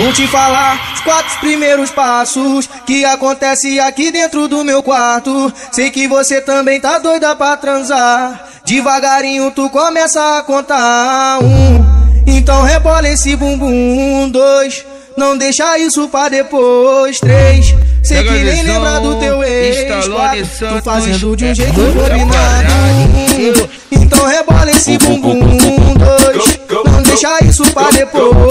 Vou te falar os quatro primeiros passos que acontece aqui dentro do meu quarto. Sei que você também tá doida pra transar. Devagarinho tu começa a contar um. Então rebola esse bumbum. Dois, não deixa isso pra depois. Três, sei que nem lembra do teu ex. Quatro, tô fazendo de um jeito combinado. Um, então rebola esse bumbum. Dois, não deixa isso pra depois.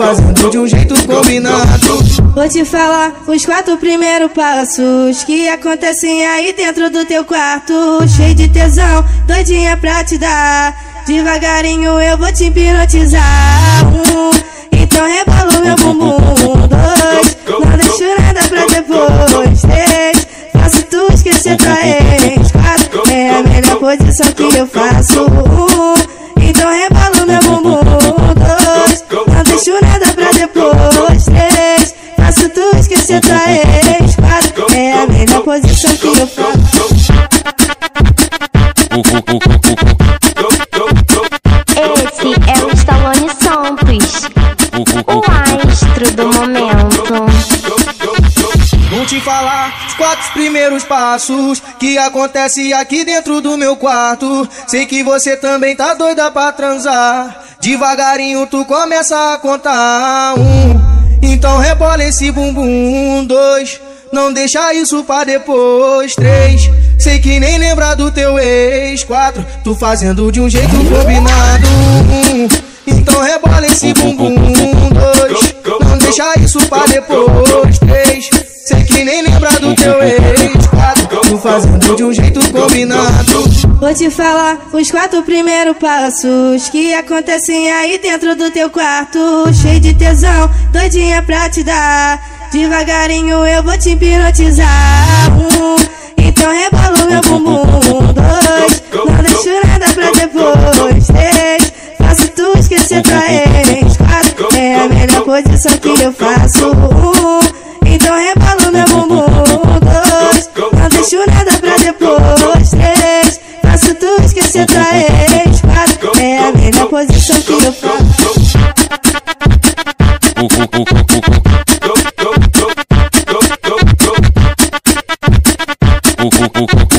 Fazendo de um jeito combinado. Vou te falar os quatro primeiros passos Que acontecem aí dentro do teu quarto. Cheio de tesão, doidinha pra te dar. Devagarinho eu vou te hipnotizar. Um, Então rebola meu bumbum Dois, não deixo nada pra depois Três, faço tu esquecer tua ex Quatro, é a melhor posição que eu faço depois Três, faço tu esquecer tua ex Quatro, é a melhor posição que eu faço Esse é o Stallone Samples O astro do momento Vou te falar os quatro primeiros passos que acontece aqui dentro do meu quarto. Sei que você também tá doida pra transar. Devagarinho tu começa a contar um. Então rebola esse bumbum. Dois, não deixa isso pra depois. Três, sei que nem lembra do teu ex. Quatro, tu fazendo de um jeito combinado. Um, então rebola esse bumbum. Dois, não deixa isso pra depois. Fazendo de um jeito combinado. Vou te falar os quatro primeiros passos Que acontecem aí dentro do teu quarto. Cheio de tesão, doidinha pra te dar. Devagarinho eu vou te hipnotizar. Um, Então rebola o meu bumbum. Dois, não deixo nada pra depois. Três, faço tu esquecer tua ex Quatro, é a melhor posição que paredes. É a mesma posição que eu faço. Uh, uh, uh,